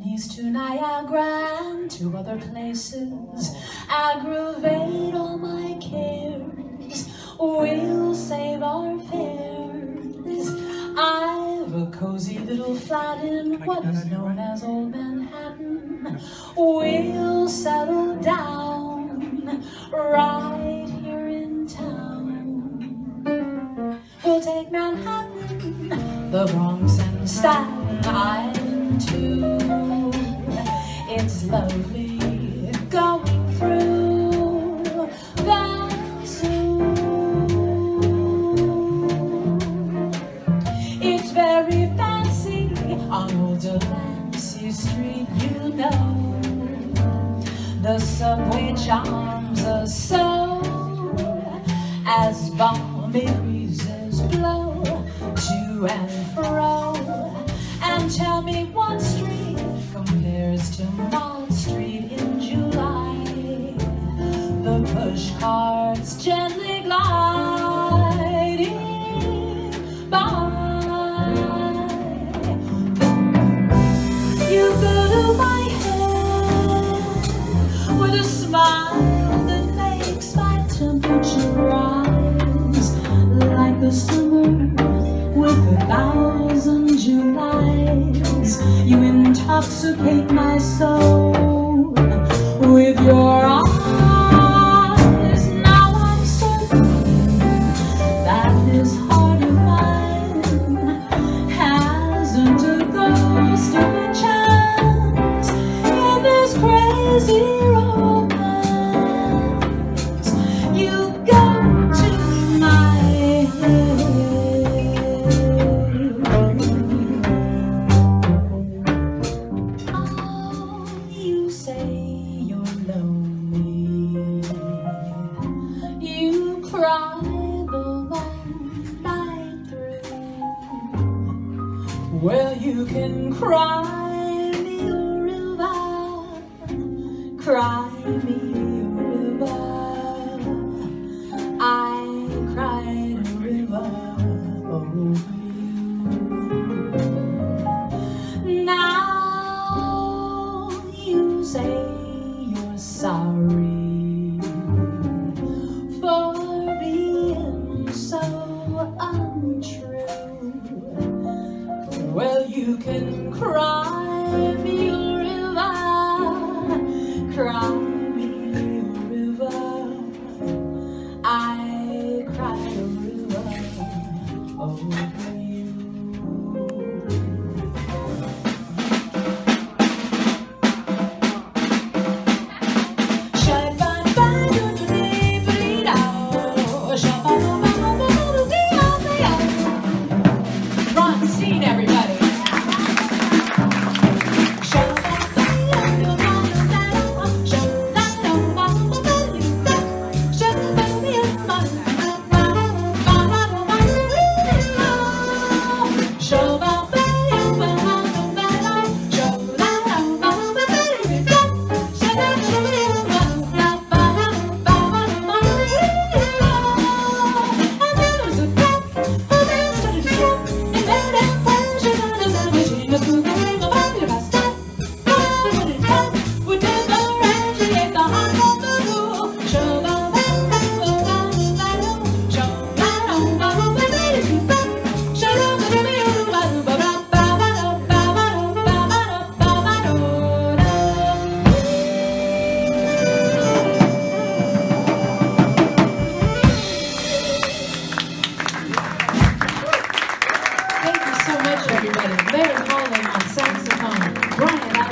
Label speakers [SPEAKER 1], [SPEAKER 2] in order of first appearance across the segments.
[SPEAKER 1] To Niagara and to other places, aggravate all my cares. We'll save our fares. I've a cozy little flat in what is known as Old Manhattan. We'll settle down right here in town. We'll take Manhattan, the Bronx and Staten Island too it's slowly going through the zoo. It's very fancy on old Delancey Street, you know. The subway charms us so as balmy breezes blow to and fro. extirpate my soul. Well, you can cry me a river, cry you can cry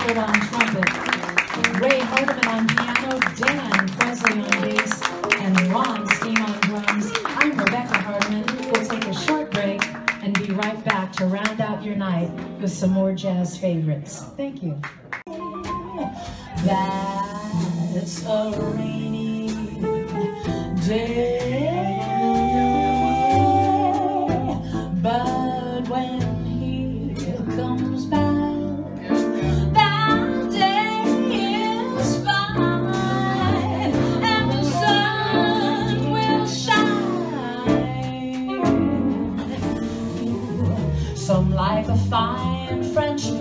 [SPEAKER 1] On trumpet, Ray Hardiman on piano, Dan Presley on bass, and Ron Steen on drums. I'm Rebecca Hardiman. We'll take a short break and be right back to round out your night with some more jazz favorites. Thank you. That's a rainy day.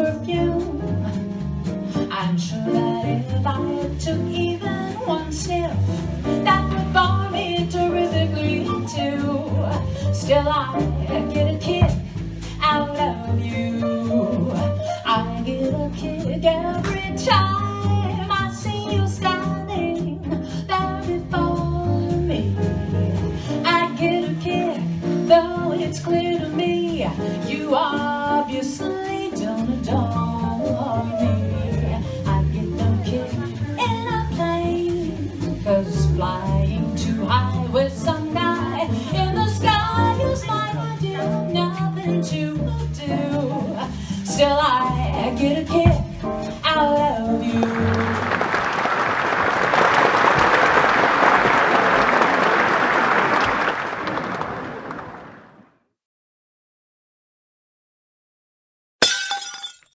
[SPEAKER 1] Perfume. I'm sure that if I took even one sniff, that would bore me terrifically too. Still, I get a kick out of you. I get a kick every time I see you standing there before me. I get a kick, though it's clear to me you obviously